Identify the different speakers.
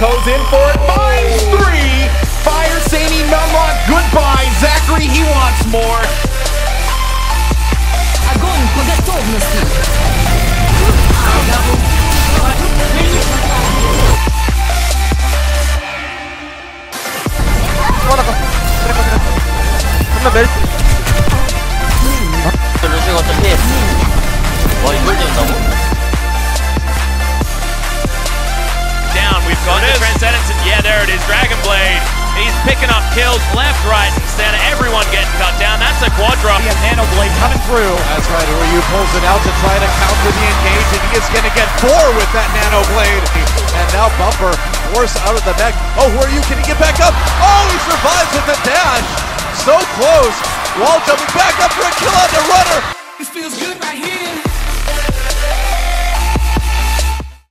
Speaker 1: goes in for it. Mines three. Fire Saney Melmont. Goodbye, Zachary. He wants more.
Speaker 2: Picking up kills left, right, and center. Everyone getting cut down. That's a quadra.
Speaker 3: Nano Blade coming through. That's right. Ryu pulls it out to try to counter the engage, and he is going to get four with that Nano Blade. And now Bumper forced out of the neck. Oh, WhoRU? Can he get back up? Oh, he survives with the dash. So close. Wall jumping back up for a kill on the runner.
Speaker 4: This feels good right here.